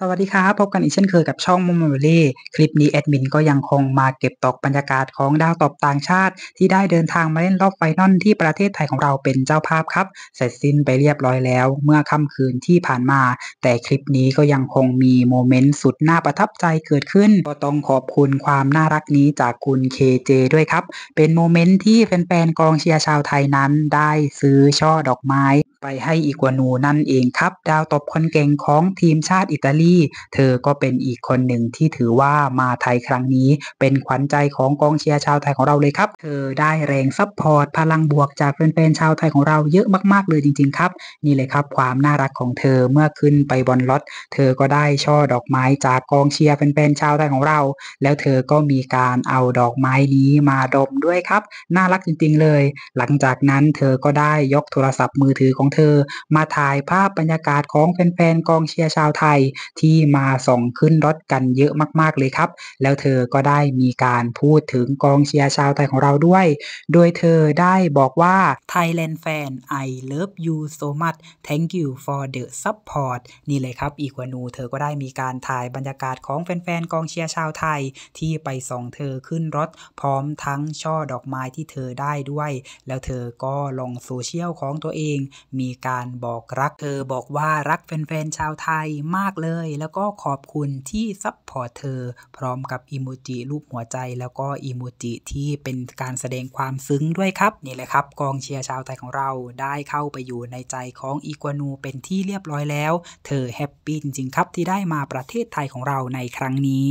สวัสดีครับพบกันอีกเช่นเคยกับช่องมุมเบลลี่คลิปนี้แอดมินก็ยังคงมาเก็บตกบรรยากาศของดาวตบต่างชาติ ที่ได้เดินทางมาเล่นรอบ final ที่ประเทศไทยของเราเป็นเจ้าภาพครับ เสร็จสิ้นไปเรียบร้อยแล้ว เมื่อค่ำคืนที่ผ่านมา แต่คลิปนี้ก็ยังคงมี moment สุดน่าประทับใจเกิดขึ้น ก็ต้องขอบคุณความน่ารักนี้จากคุณ KJ ด้วยครับ เป็น moment ที่แฟนๆกองเชียร์ชาวไทยนั้น ได้ซื้อช่อดอกไม้ ไปให้อีกัวนูนั่นเองครับ ดาวตบคนเก่งของทีมชาติอิตาลี เธอก็เป็นอีกคนหนึ่งที่ถือว่ามาไทยครั้งนี้ เป็นขวัญใจของกองเชียร์ชาวไทยของเราเลยครับ เธอได้แรง support พลังบวกจากแฟนๆชาวไทยของเราเยอะมากๆเลยจริง ๆ ครับ นี่เลยครับความน่ารักของเธอเมื่อขึ้นไปบนรถเธอก็ได้ช่อดอกไม้จากกองเชียร์แฟนๆชาวไทยของเรา แล้วเธอก็มีการเอาดอกไม้นี้มาดมด้วยครับ น่ารักจริงๆเลย หลังจากนั้นเธอก็ได้ยกโทรศัพท์มือถือของเธอมาถ่ายภาพบรรยากาศของแฟนๆกองเชียร์ชาวไทยที่มาส่องขึ้นรถกันเยอะมากๆเลยครับ แล้วเธอก็ได้มีการพูดถึงกองเชียร์ชาวไทยของเราด้วย โดยเธอได้บอกว่า Thailand fan I love you so much thank you for the support นี่เลยครับ อีกวานูเธอก็ได้มีการถ่ายบรรยากาศของแฟนๆกองเชียร์ชาวไทยที่ไปส่งเธอขึ้นรถ พร้อมทั้งช่อดอกไม้ที่เธอได้ด้วย แล้วเธอก็ลงโซเชียลของตัวเองมีการบอกรักเธอบอกว่ารักแฟนๆชาวไทยมากเลย แล้วก็ขอบคุณที่ support เธอ พร้อมกับอีโมจิรูปหัวใจ แล้วก็อีโมจิที่เป็นการแสดงความซึ้งด้วยครับนี่แหละครับ กองเชียร์ชาวไทยของเราได้เข้าไปอยู่ในใจของอีกัวนูเป็นที่เรียบร้อยแล้ว เธอแฮปปี้จริงๆครับที่ได้มาประเทศไทยของเราในครั้งนี้